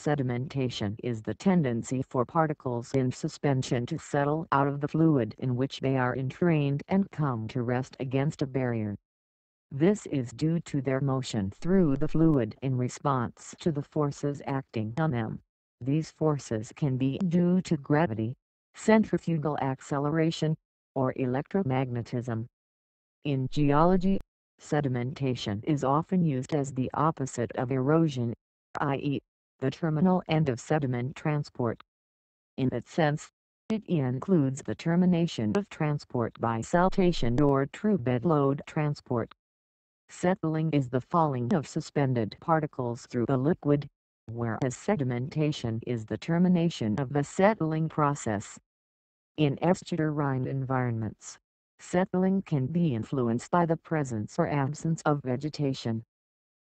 Sedimentation is the tendency for particles in suspension to settle out of the fluid in which they are entrained and come to rest against a barrier. This is due to their motion through the fluid in response to the forces acting on them. These forces can be due to gravity, centrifugal acceleration, or electromagnetism. In geology, sedimentation is often used as the opposite of erosion, i.e., the terminal end of sediment transport. In that sense, it includes the termination of transport by saltation or true bed load transport. Settling is the falling of suspended particles through a liquid, whereas sedimentation is the termination of the settling process. In estuarine environments, settling can be influenced by the presence or absence of vegetation.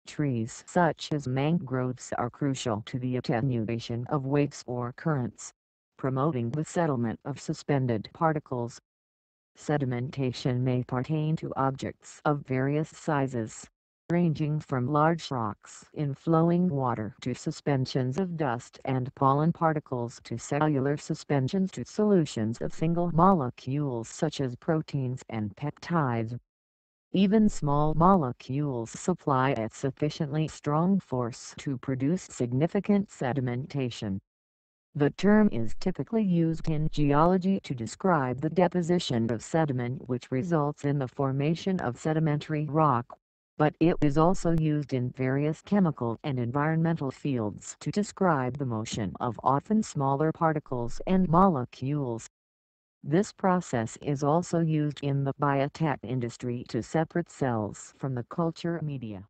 Trees such as mangroves are crucial to the attenuation of waves or currents, promoting the settlement of suspended particles. Sedimentation may pertain to objects of various sizes, ranging from large rocks in flowing water to suspensions of dust and pollen particles to cellular suspensions to solutions of single molecules such as proteins and peptides. Even small molecules supply a sufficiently strong force to produce significant sedimentation. The term is typically used in geology to describe the deposition of sediment which results in the formation of sedimentary rock, but it is also used in various chemical and environmental fields to describe the motion of often smaller particles and molecules. This process is also used in the biotech industry to separate cells from the culture media.